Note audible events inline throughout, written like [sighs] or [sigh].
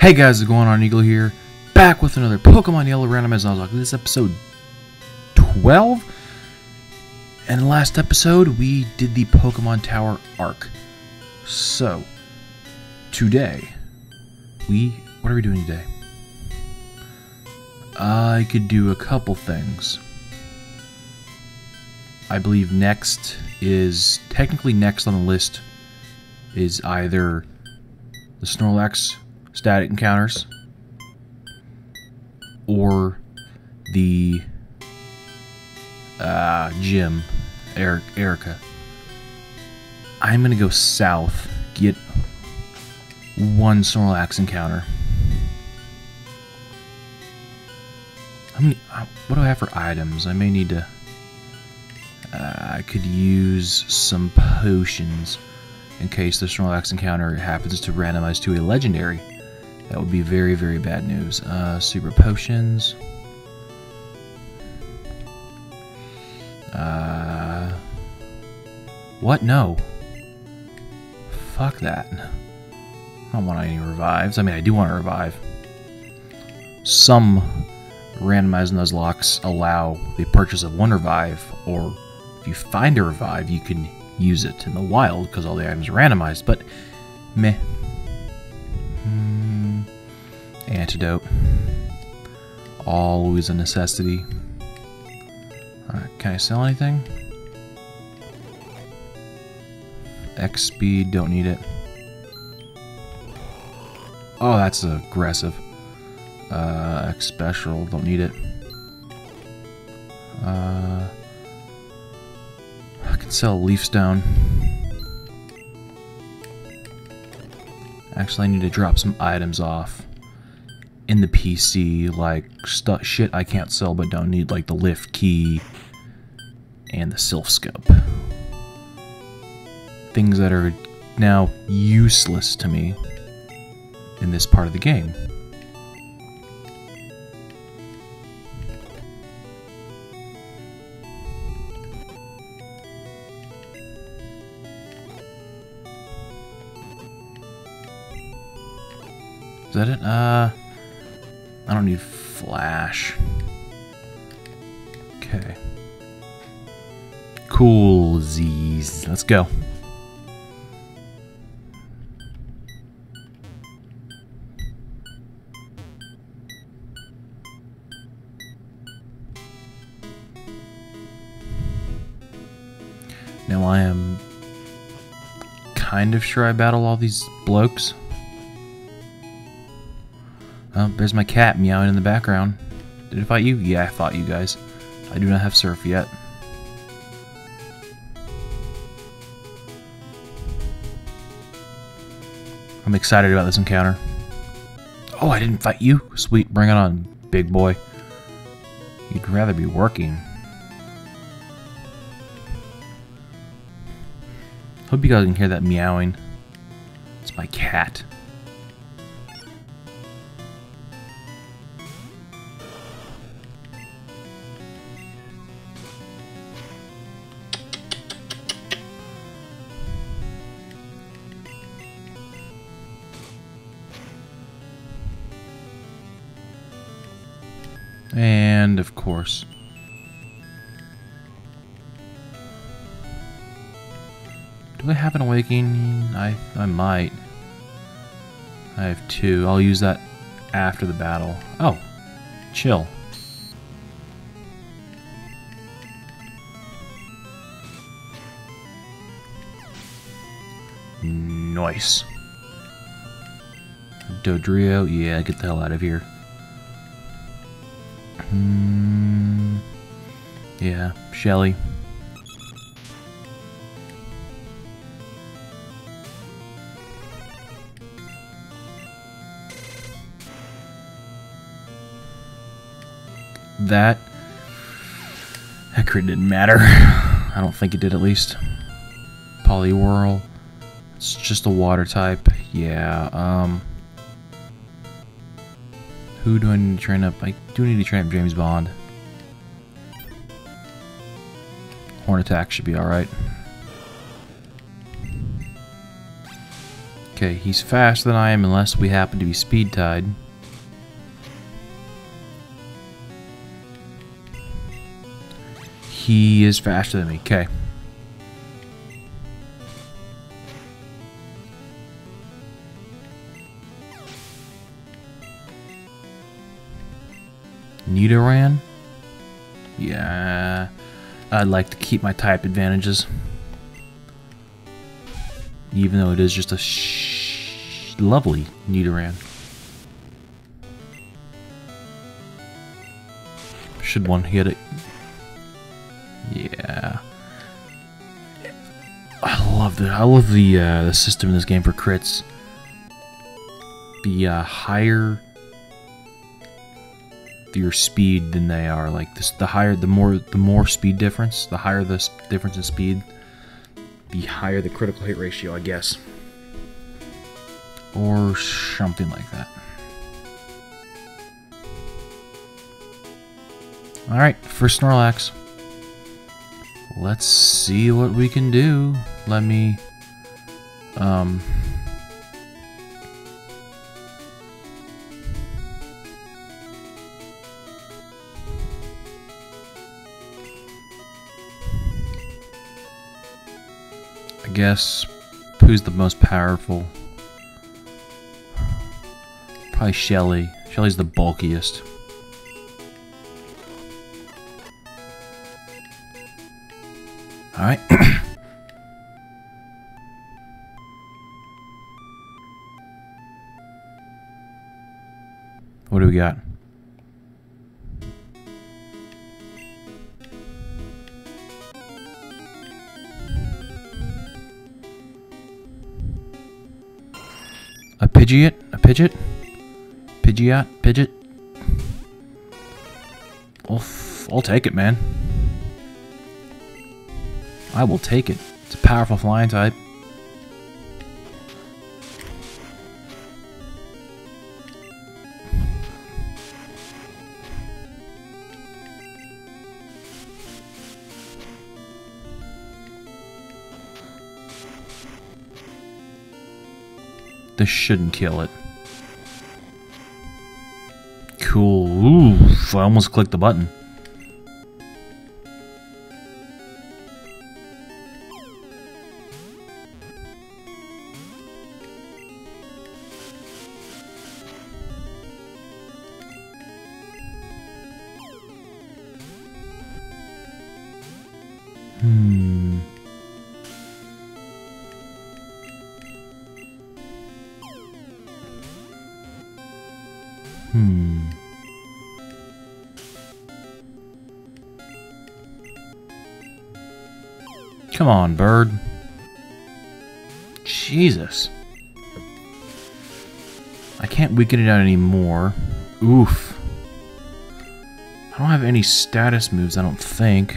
Hey guys, what's going on? Eagle here, back with another Pokemon Yellow Randomizer Nuzlocke. This is episode 12. And last episode, we did the Pokemon Tower arc. So, today, we. What are we doing today? I could do a couple things. I believe next is. Technically, next on the list is either the Snorlax static encounters or the uh, gym, Eric, Erica. I'm gonna go south, get one Snorlax encounter. How many? uh, What do I have for items? I may need to. Uh, I could use some potions in case the Snorlax encounter happens to randomize to a legendary. That would be very, very bad news. Uh, super potions. Uh, what? No. Fuck that. I don't want any revives. I mean, I do want to revive. Some randomized Nuzlockes allow the purchase of one revive, or if you find a revive, you can use it in the wild because all the items are randomized, but meh. Antidote. Always a necessity. Alright, can I sell anything? X speed, don't need it. Oh, that's aggressive. Uh, X special, don't need it. Uh, I can sell leaf stone. Actually, I need to drop some items off in the PC, like stu shit I can't sell but don't need, like the lift key and the Silph Scope. Things that are now useless to me in this part of the game. Is that it? Uh, I don't need flash. Okay. Cool, Z's. Let's go. Now I am kind of sure I battle all these blokes. Oh, there's my cat meowing in the background. Did it fight you? Yeah, I fought you guys. I do not have surf yet. I'm excited about this encounter. Oh, I didn't fight you? Sweet, bring it on, big boy. You'd rather be working. Hope you guys can hear that meowing. It's my cat. And of course. Do I have an awakening? I I might. I have two. I'll use that after the battle. Oh, chill. Nice. Dodrio, yeah, get the hell out of here. Hmm. Yeah, Shelly. That. That crit didn't matter. [sighs] I don't think it did at least. Poliwhirl. It's just a water type. Yeah, um. Who do I need to train up? I do need to train up James Bond. Horn attack should be alright. Okay, he's faster than I am unless we happen to be speed tied. He is faster than me. Okay. Nidoran? Yeah. I'd like to keep my type advantages. Even though it is just a lovely Nidoran. Should one hit it? Yeah. I love the I love the uh, the system in this game for crits. The uh, higher your speed than they are. Like this, the higher, the more, the more speed difference, the higher the difference in speed, the higher the critical hit ratio, I guess, or something like that. All right, first Snorlax. Let's see what we can do. Let me, um, I guess who's the most powerful? Probably Shelly. Shelly's the bulkiest. Alright. [coughs] what do we got? Pidgeot? A Pidgeot? Pidgeot? Pidgeot? I'll, I'll take it, man. I will take it. It's a powerful flying type. This shouldn't kill it. Cool. Oof, I almost clicked the button. Hmm. Come on, bird. Jesus. I can't weaken it out anymore. Oof. I don't have any status moves, I don't think.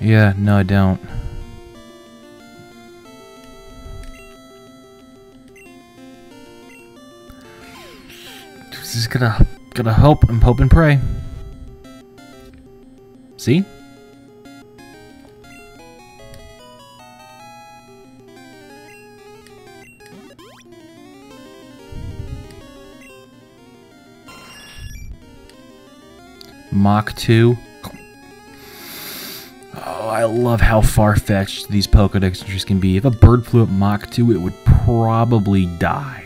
Yeah, no, I don't. Just gotta, gotta hope and hope and pray. See? Mach 2. Oh, I love how far-fetched these Pokedex entries can be. If a bird flew at Mach 2, it would probably die.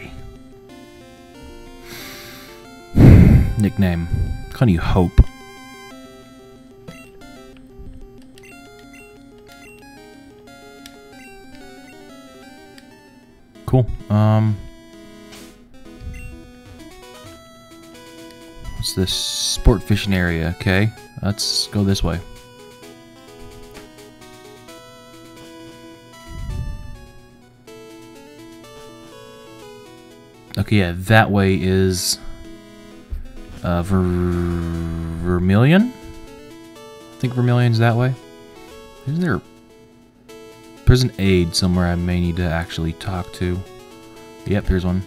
Nickname. Can you hope? Cool. Um... What's this? Sport fishing area. Okay, let's go this way. Okay, yeah, that way is uh, Ver Vermilion. I think Vermilion's that way. Isn't there? An aid somewhere I may need to actually talk to. Yep, here's one.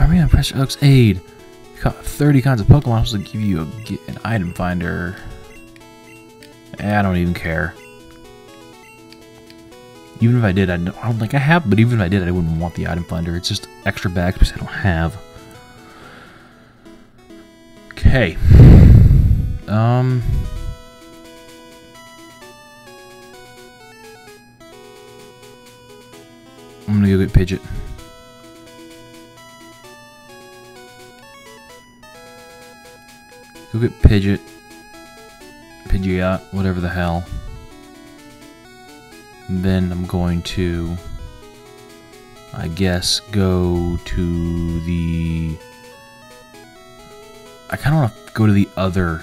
I Marina Pressure Oaks aid. 30 kinds of Pokemon I'm supposed to give you a, an item finder. Eh, I don't even care. even if I did, I don't, I don't think I have, but even if I did, I wouldn't want the item finder. It's just extra bags because I don't have. Okay. Um. I'm gonna go get Pidgeot. Go get Pidgeot. Pidgeot, whatever the hell. And then I'm going to, I guess, go to the. I kind of want to go to the other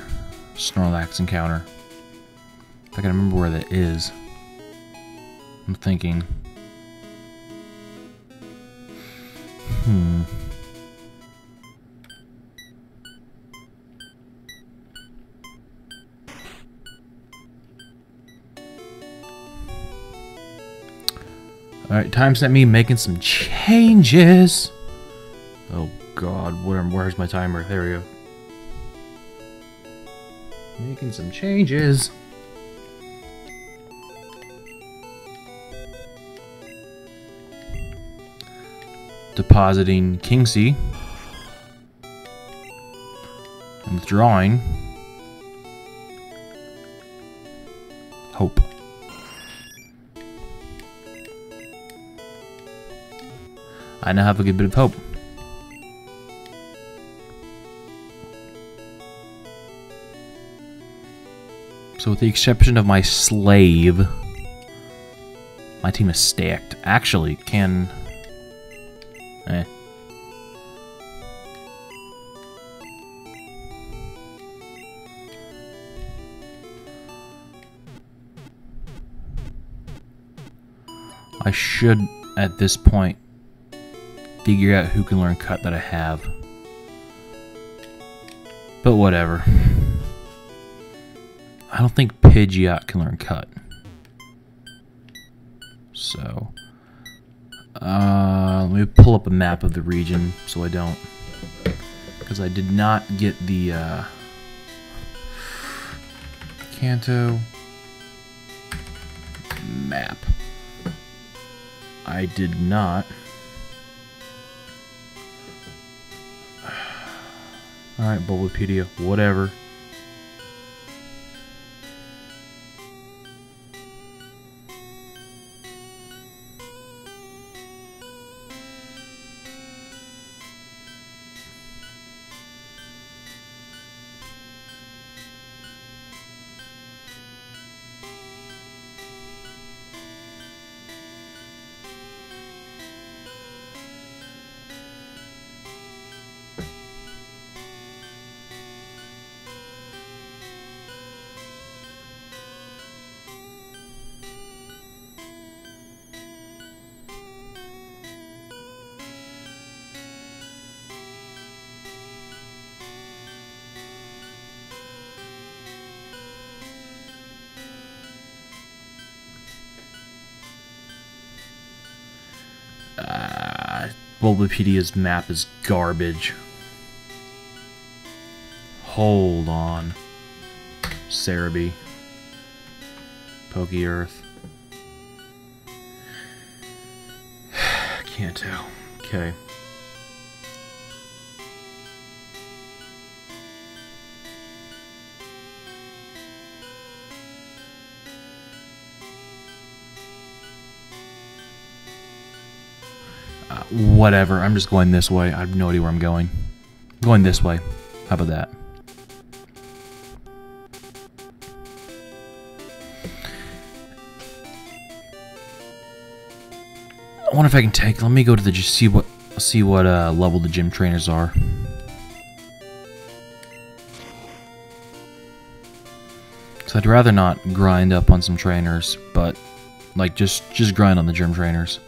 Snorlax encounter. If I can remember where that is. I'm thinking. Hmm. Alright, time set me making some changes. Oh god, where, where's my timer? There we go. Making some changes. Depositing Kingxi. And withdrawing. Hope. I now have a good bit of hope. So with the exception of my slave, my team is stacked. Actually, can... Eh. I should, at this point, figure out who can learn cut that I have. But whatever. I don't think Pidgeot can learn cut. So, uh, let me pull up a map of the region so I don't, because I did not get the uh, Kanto map. I did not. [sighs] Alright, Bulbapedia, whatever. Bulbapedia's map is garbage. Hold on. Serebii. Poke Earth. [sighs] Can't tell. Okay. Whatever. I'm just going this way. I have no idea where I'm going. going this way. How about that? I wonder if I can take. Let me go to the just see what see what uh, level the gym trainers are. So I'd rather not grind up on some trainers, but like just just grind on the gym trainers.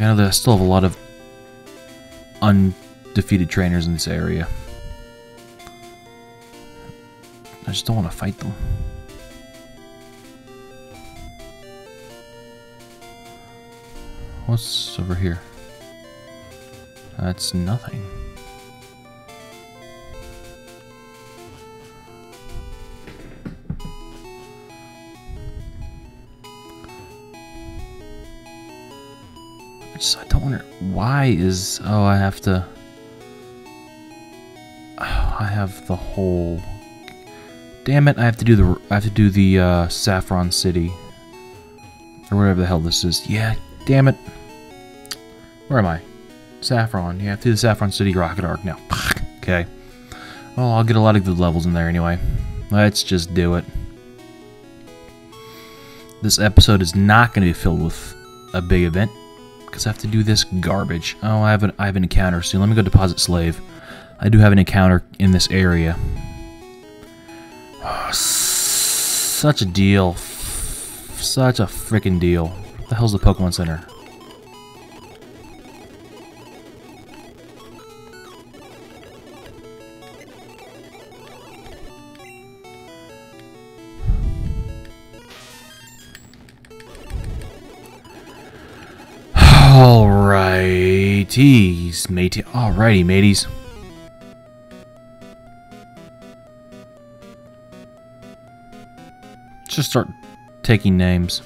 Like I know I still have a lot of undefeated trainers in this area. I just don't want to fight them. What's over here? That's nothing. Just, I don't wonder. Why is oh I have to oh, I have the whole damn it I have to do the I have to do the uh, Saffron City. Or whatever the hell this is. Yeah damn it. Where am I? Saffron. To do the Saffron City Rocket Arc now. Okay. Well I'll get a lot of good levels in there anyway. Let's just do it. This episode is not going to be filled with a big event because I have to do this garbage. Oh, I have an I have an encounter soon. Let me go deposit slave. I do have an encounter in this area. Oh, [sighs] such a deal. Such a freaking deal. What the hell's the Pokemon Center? Alrighties, matey. Alrighty, mateys. Just start taking names.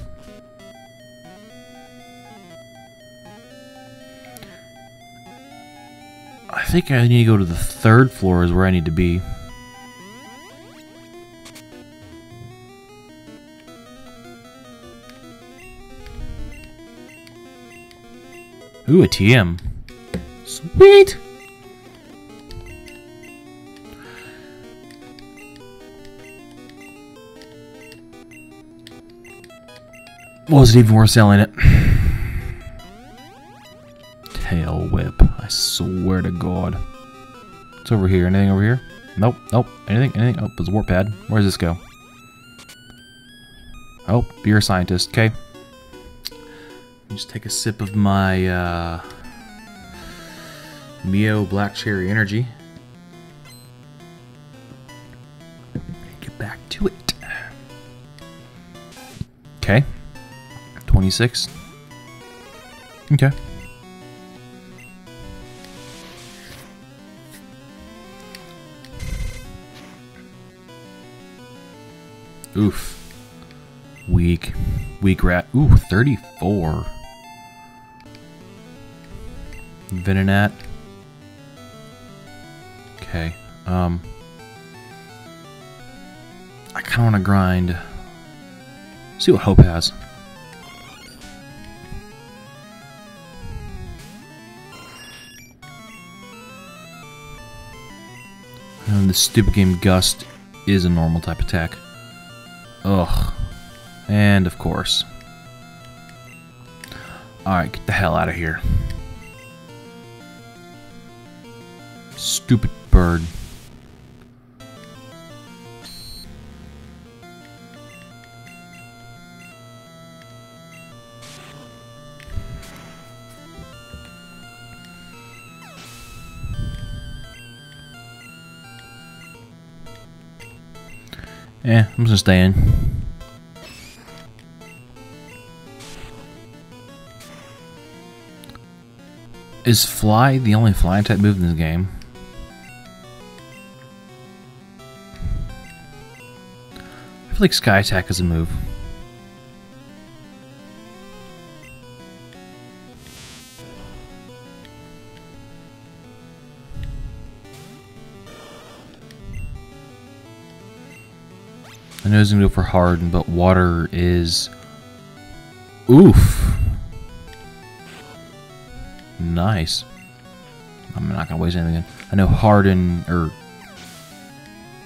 I think I need to go to the third floor is where I need to be. Ooh, a TM. Sweet! Was it even worth selling it? Tail whip. I swear to God. It's over here. Anything over here? Nope. Nope. Anything? Anything? Oh, it's a warp pad. Where does this go? Oh, you're a scientist. Okay. Just take a sip of my uh, Mio Black Cherry Energy. Get back to it. Okay. 26. Okay. Oof. Weak. Weak rat. Ooh, 34. Venonat. Okay. Um. I kind of want to grind. See what Hope has. And the stupid game Gust is a normal type attack. Ugh. And of course. Alright, get the hell out of here. Stupid bird. Yeah, I'm just staying. Is fly the only flying type move in this game? I feel like Sky Attack is a move. I know it's gonna go for Harden, but water is oof. Nice. I'm not gonna waste anything. I know Harden or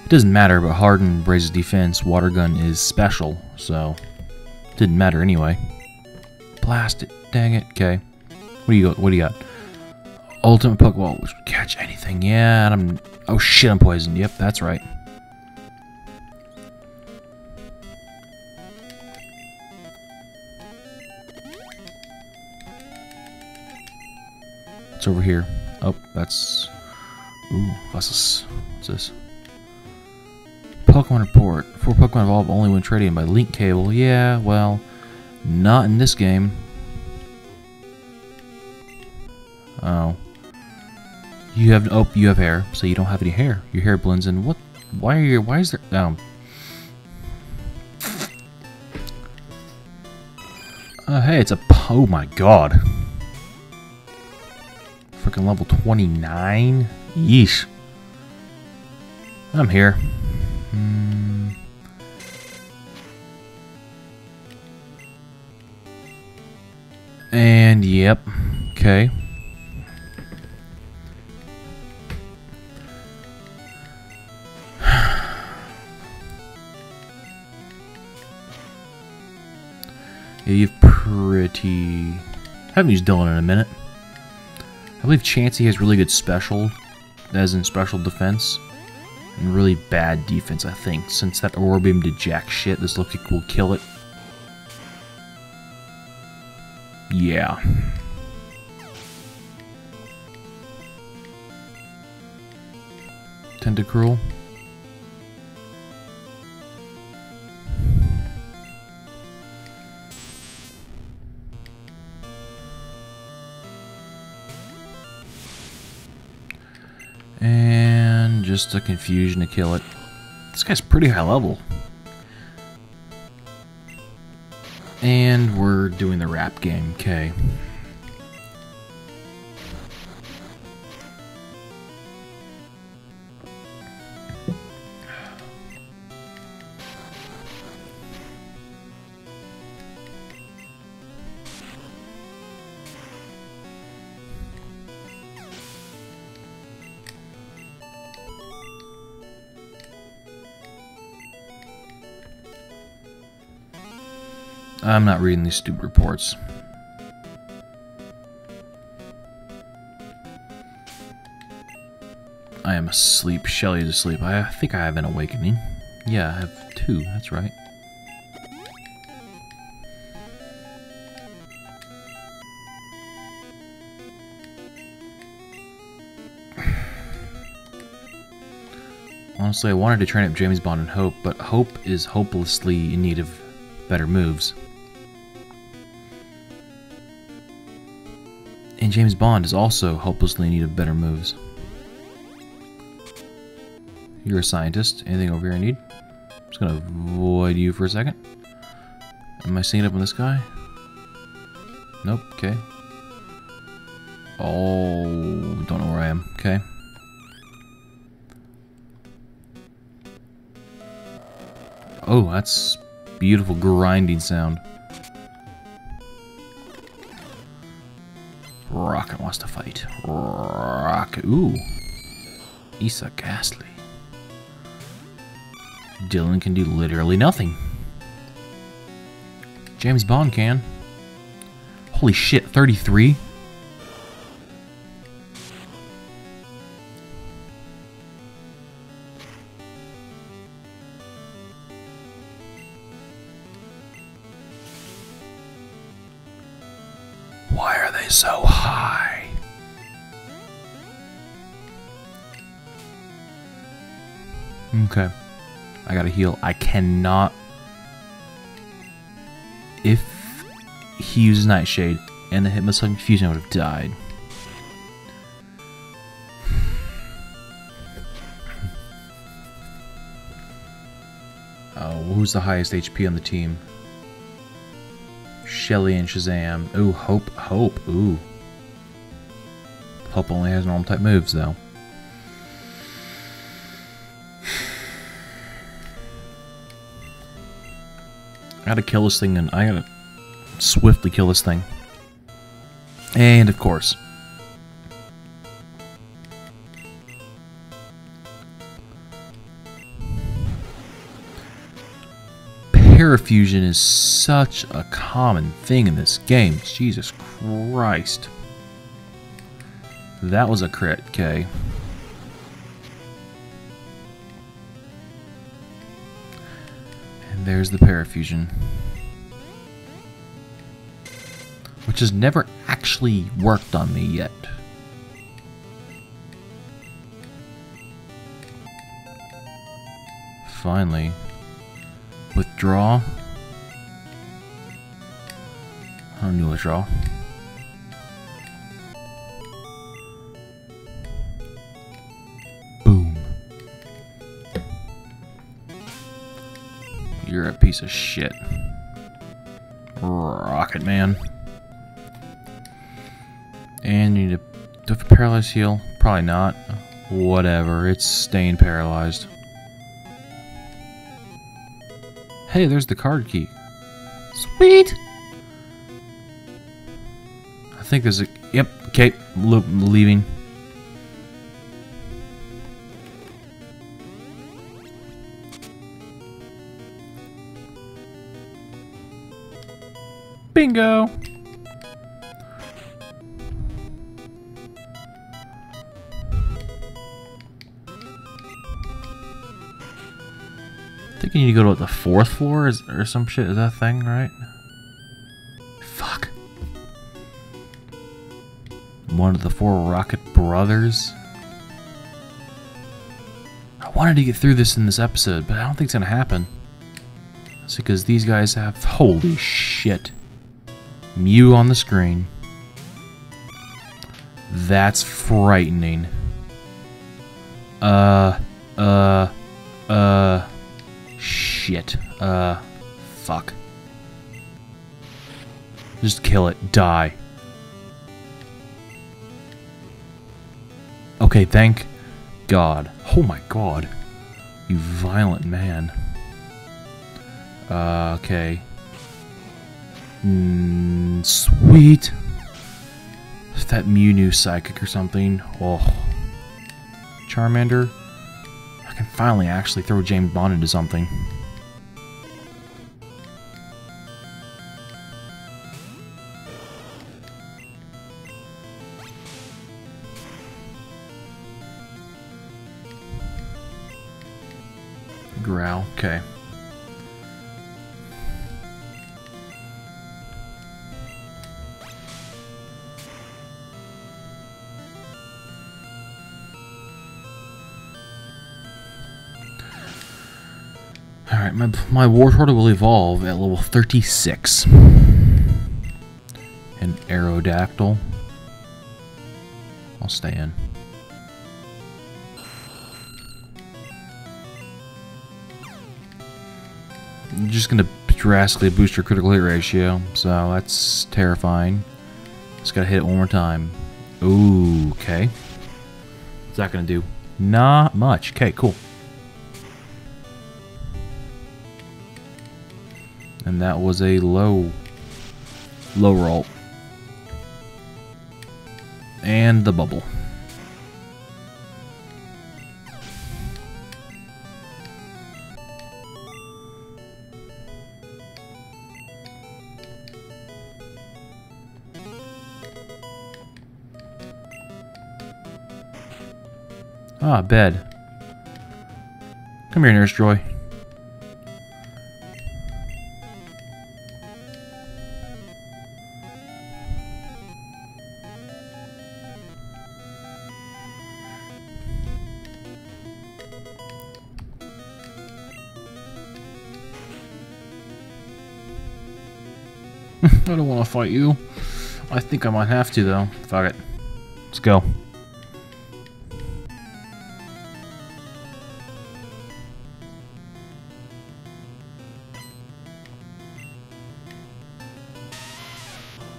it doesn't matter, but Harden raises defense. Water gun is special, so didn't matter anyway. Blast it! Dang it! Okay. What do you got? What do you got? Ultimate Pokeball, which catch anything. Yeah, I'm. Oh shit! I'm poisoned. Yep, that's right. It's over here. Oh, that's. Ooh, that's. What's this? Pokemon Report. Four Pokemon evolve only when trading by link cable. Yeah, well, not in this game. Oh. You have oh you have hair, so you don't have any hair. Your hair blends in. What? Why are you? Why is there? Um. Uh, hey, it's a. Oh my god. Freaking level 29? Yeesh. I'm here. Yep. Okay. [sighs] Yeah, you've pretty... I haven't used Dylan in a minute. I believe Chansey has really good special, as in special defense, and really bad defense, I think. Since that Orbeam did jack shit, this Loki will kill it. Yeah. Tentacruel. And just a confusion to kill it. This guy's pretty high level. And we're doing the rap game, okay. I'm not reading these stupid reports. I am asleep. Shelly is asleep. I think I have an awakening. Yeah, I have two. That's right. Honestly, I wanted to train up James Bond and Hope, but Hope is hopelessly in need of better moves. And James Bond is also hopelessly in need of better moves. You're a scientist. Anything over here I need? I'm just gonna avoid you for a second. Am I seeing up on this guy? Nope, okay. Oh, don't know where I am. Okay. Oh, that's beautiful grinding sound. Wants to fight. Rocket. Ooh. Issa Gastly. Dylan can do literally nothing. James Bond can. Holy shit, 33? Why are they so high? Okay. I gotta heal. I cannot... If he uses Night Shade and the Hypnosis Confusion, I would have died. [sighs] Oh, who's the highest HP on the team? Shelly and Shazam. Ooh, Hope, Hope, ooh. Hope only has normal type moves, though. I gotta kill this thing, and I gotta swiftly kill this thing. And, of course, parafusion is such a common thing in this game. Jesus Christ. That was a crit, okay. There's the parafusion. Which has never actually worked on me yet. Finally. Withdraw. I don't do withdraw. Piece of shit. Rocket Man. And you need to, to paralyzed heal? Probably not. Whatever, it's staying paralyzed. Hey, there's the card key. Sweet! I think there's a... Yep, okay, leaving. Bingo! I think you need to go to the fourth floor is, or some shit. Is that thing, right? Fuck. One of the four Rocket Brothers. I wanted to get through this in this episode, but I don't think it's gonna happen. It's because these guys have... Holy shit. Mew on the screen. That's frightening. Uh, uh, uh, shit. Uh, fuck. Just kill it. Die. Okay, thank God. Oh my God. You violent man. Uh, okay. Mm, sweet. Is that Mew Psychic or something? Oh. Charmander. I can finally actually throw James Bond into something. My, my Wartortle will evolve at level 36. An Aerodactyl. I'll stay in. Just gonna drastically boost your critical hit ratio, so that's terrifying. Just gotta hit it one more time. Ooh, okay. What's that gonna do? Not much. Okay, cool. And that was a low, low roll. And the bubble. Ah, bed. Come here, Nurse Joy. Fight you. I think I might have to, though. Fuck it. Let's go.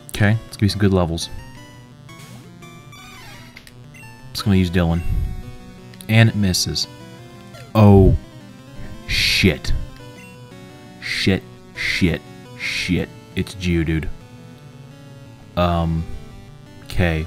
Okay, let's give you some good levels. Just gonna use Dylan. And it misses. Oh. Shit. Shit. Shit. Shit. It's Geodude. Um. Okay.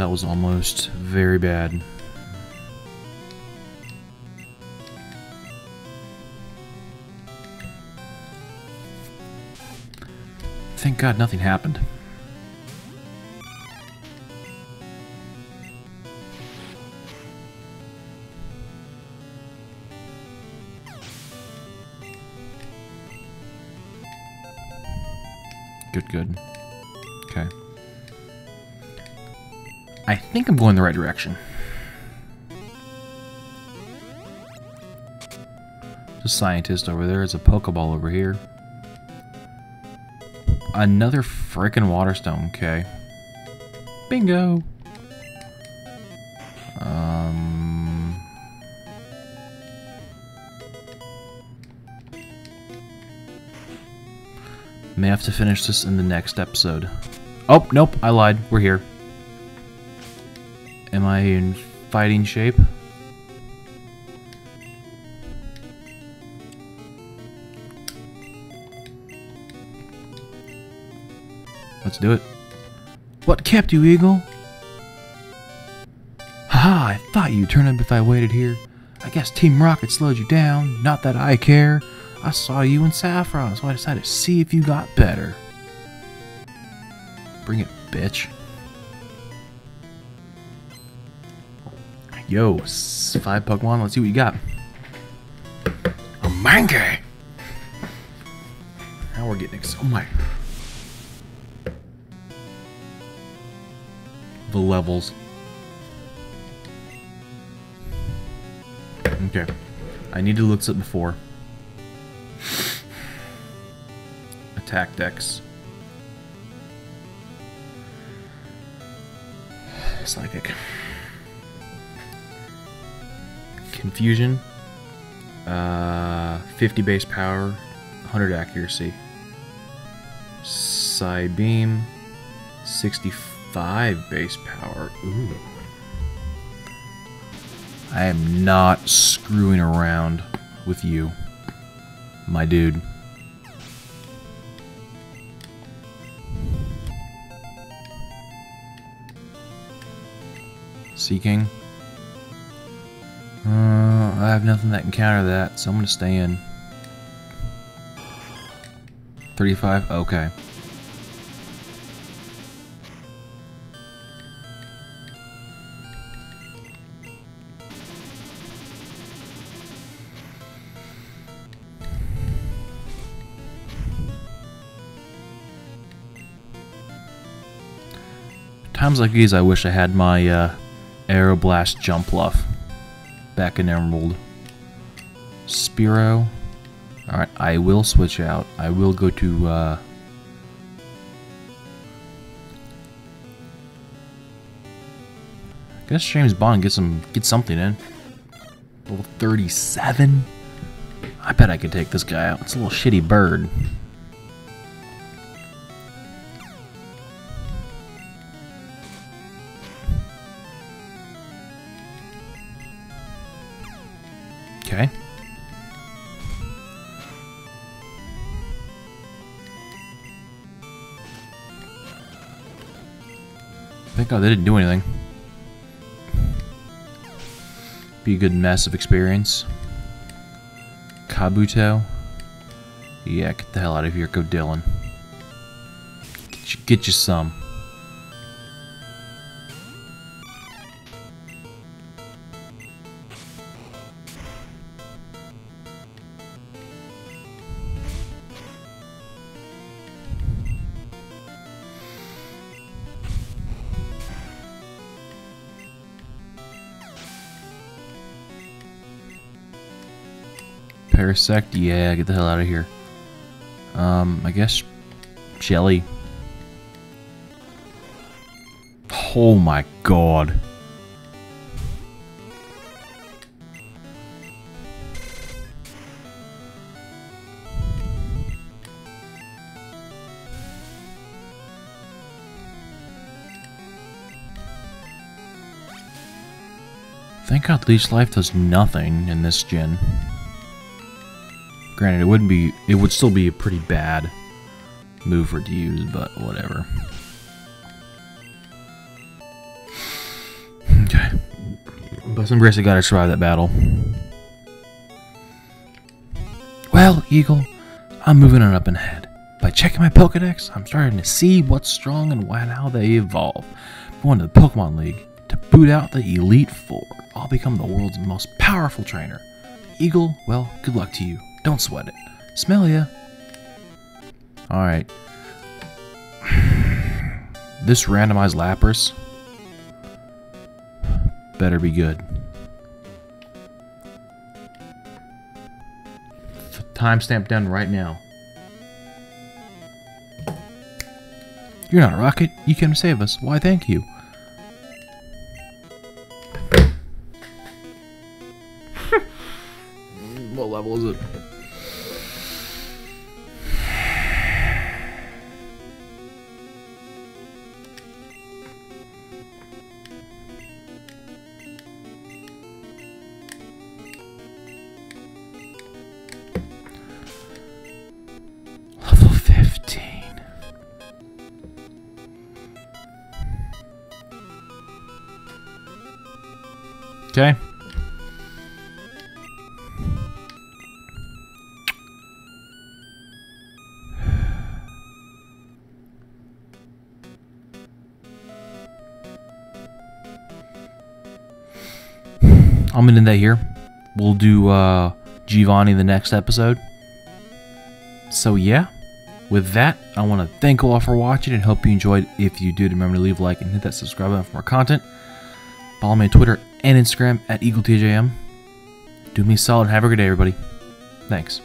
That was almost very bad. Thank God nothing happened. Good, good. I think I'm going the right direction. There's a scientist over there. There's a Pokeball over here. Another freaking water stone. Okay. Bingo. Um. May have to finish this in the next episode. Oh, nope, I lied. We're here. Am I in fighting shape? Let's do it. What kept you, Eagle? Haha, I thought you'd turn up if I waited here. I guess Team Rocket slowed you down. Not that I care. I saw you in Saffron, so I decided to see if you got better. Bring it, bitch. Yo, five Pokemon. Let's see what you got. A Mankey. Now we're getting ex- Oh my. The levels. Okay. I need to look at before. Attack decks. Psychic. Confusion. Uh, 50 base power, 100 accuracy. Psybeam, 65 base power. Ooh. I am not screwing around with you, my dude. Seeking. I have nothing that can counter that, so I'm gonna stay in. 35? Okay. Times like these, I wish I had my uh, Aeroblast Jumpluff back in Emerald. Spiro. Alright, I will switch out. I will go to, uh... I guess James Bond get some get something in. Level 37? I bet I could take this guy out. It's a little shitty bird. Okay. Thank God they didn't do anything. Be a good mess of experience. Kabuto. Yeah, get the hell out of here. Go Dylan. Get you, get you some. Parasect? Yeah, get the hell out of here. Um, I guess Jelly. Oh my god. Thank God Leech Life does nothing in this gen. Granted, it wouldn't be, it would still be a pretty bad move for to use, but whatever. Okay. But some grace, I gotta survive that battle. Well, Eagle, I'm moving on up and ahead. By checking my Pokedex, I'm starting to see what's strong and why how they evolve. Going to the Pokemon League to boot out the Elite Four. I'll become the world's most powerful trainer. Eagle, well, good luck to you. Don't sweat it. Smell ya. Alright. [sighs] This randomized Lapras better be good. Timestamp down right now. You're not a rocket. You to save us. Why, thank you. [laughs] what level is it? Okay. I'm gonna end that here. We'll do uh, Giovanni the next episode. So yeah, with that, I want to thank you all for watching and hope you enjoyed. If you did, remember to leave a like and hit that subscribe button for more content. Follow me on Twitter and Instagram at EagleTJM. Do me a solid. Have a good day, everybody. Thanks.